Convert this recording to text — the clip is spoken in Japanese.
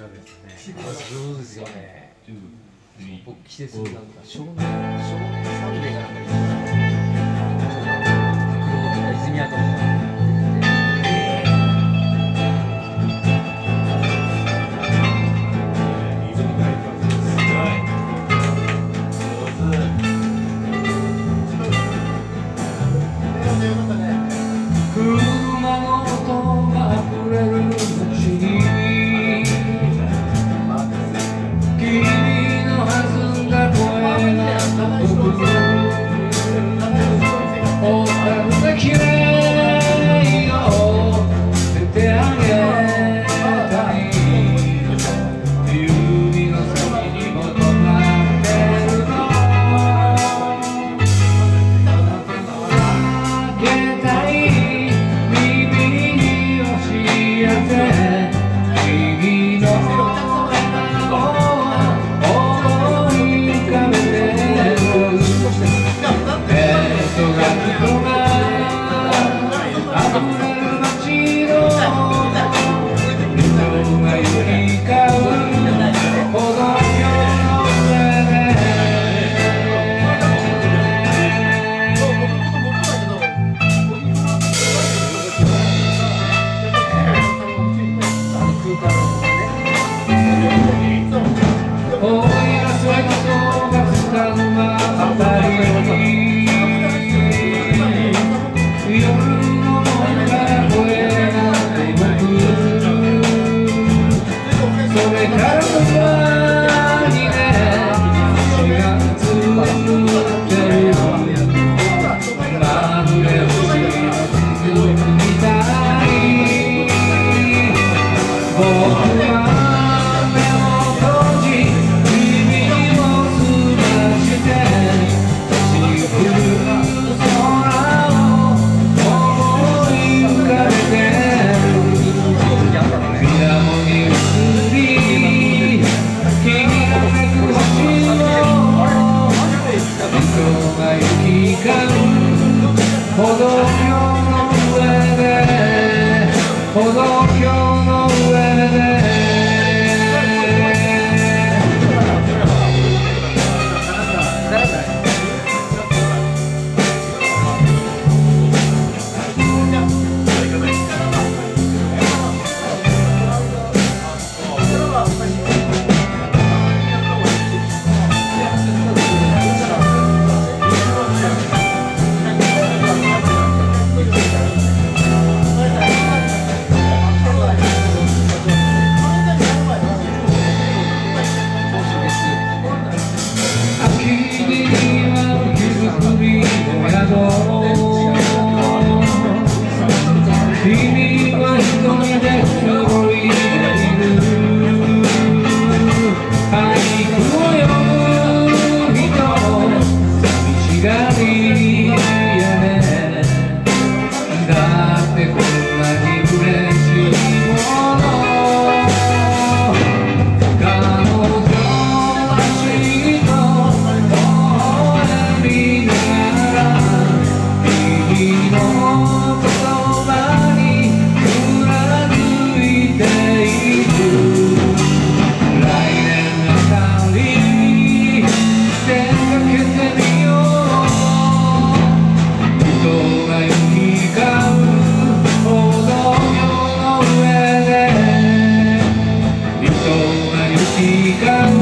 下ですね。ですよね。僕季節なんか少年少年サンデーなんか again. 間歩道橋の上で歩道橋の上で Kimi, my Kimi, Kimi, chica.